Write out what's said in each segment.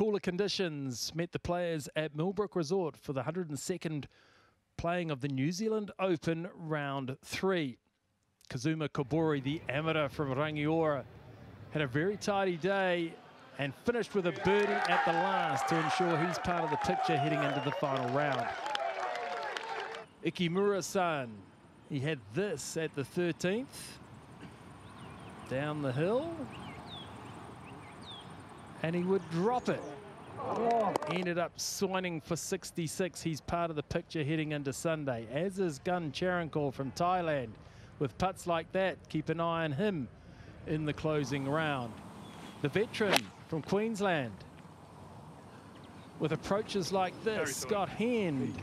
cooler conditions met the players at Millbrook Resort for the 102nd playing of the New Zealand Open round three. Kazuma Kobori, the amateur from Rangiora, had a very tidy day and finished with a birdie at the last to ensure he's part of the picture heading into the final round. Ikimura-san, he had this at the 13th. Down the hill. And he would drop it. Ended up swinging for 66. He's part of the picture heading into Sunday, as is Gunn Charoenkul from Thailand. With putts like that, keep an eye on him in the closing round. The veteran from Queensland. With approaches like this, Scott Hend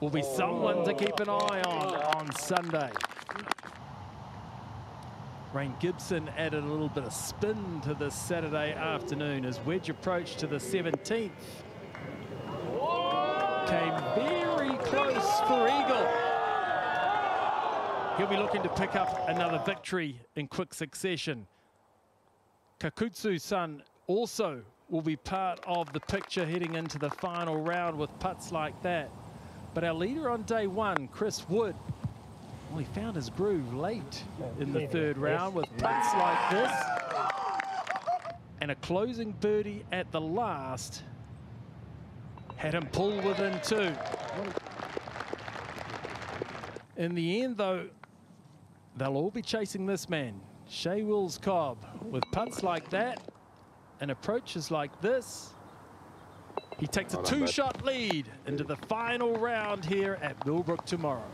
will be someone to keep an eye on on Sunday. Rhein Gibson added a little bit of spin to this Saturday afternoon as wedge approach to the 17th. Came very close for Eagle. He'll be looking to pick up another victory in quick succession. Kakutsu-san also will be part of the picture heading into the final round with putts like that. But our leader on day one, Chris Wood, well, he found his groove late in the third round with putts like this. And a closing birdie at the last had him pull within two. In the end, though, they'll all be chasing this man, Shae Wools-Cobb, with putts like that and approaches like this. He takes a two-shot lead into the final round here at Millbrook tomorrow.